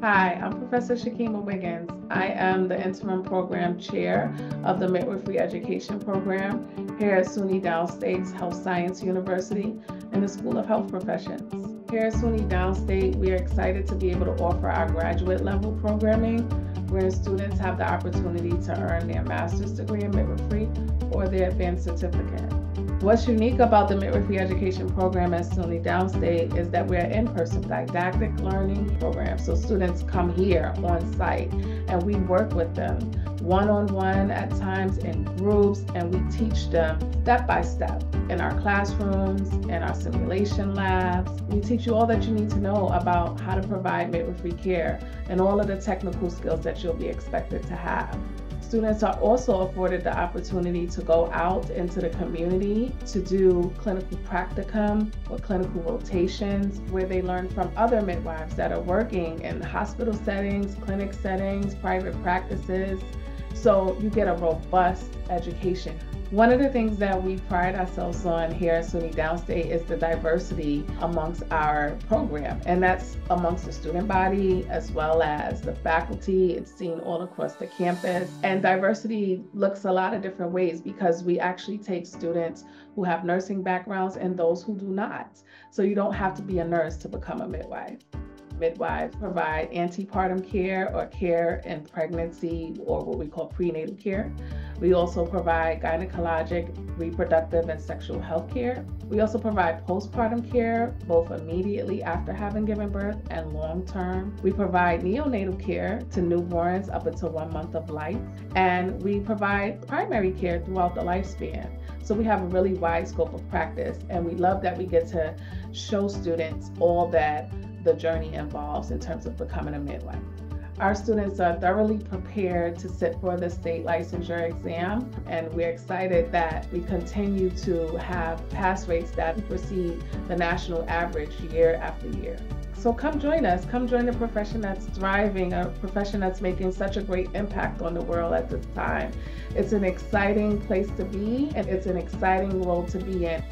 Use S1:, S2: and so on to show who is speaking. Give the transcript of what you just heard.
S1: Hi, I'm Professor Shakima Wiggins. I am the interim program chair of the Midwifery Education Program here at SUNY Downstate Health Science University in the School of Health Professions. Here at SUNY Downstate, we are excited to be able to offer our graduate level programming where students have the opportunity to earn their master's degree in midwifery or their advanced certificate. What's unique about the midwifery education program at SUNY Downstate is that we're an in-person didactic learning program. So students come here on site and we work with them one-on-one at times in groups and we teach them step by step in our classrooms, in our simulation labs. We teach you all that you need to know about how to provide midwifery care and all of the technical skills that you'll be expected to have. Students are also afforded the opportunity to go out into the community to do clinical practicum or clinical rotations where they learn from other midwives that are working in hospital settings, clinic settings, private practices. So you get a robust education one of the things that we pride ourselves on here at SUNY Downstate is the diversity amongst our program, and that's amongst the student body as well as the faculty. It's seen all across the campus, and diversity looks a lot of different ways because we actually take students who have nursing backgrounds and those who do not. So you don't have to be a nurse to become a midwife midwives provide antepartum care or care in pregnancy or what we call prenatal care. We also provide gynecologic, reproductive, and sexual health care. We also provide postpartum care, both immediately after having given birth and long term. We provide neonatal care to newborns up until one month of life. And we provide primary care throughout the lifespan. So we have a really wide scope of practice, and we love that we get to show students all that the journey involves in terms of becoming a midwife. Our students are thoroughly prepared to sit for the state licensure exam, and we're excited that we continue to have pass rates that exceed the national average year after year. So come join us. Come join a profession that's thriving, a profession that's making such a great impact on the world at this time. It's an exciting place to be, and it's an exciting role to be in.